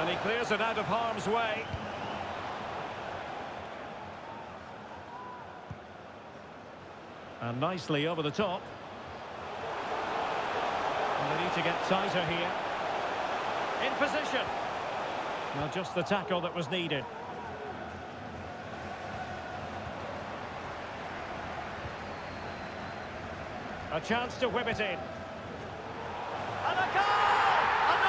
And he clears it out of harm's way. And nicely over the top. And they need to get tighter here. In position. Now, just the tackle that was needed. A chance to whip it in.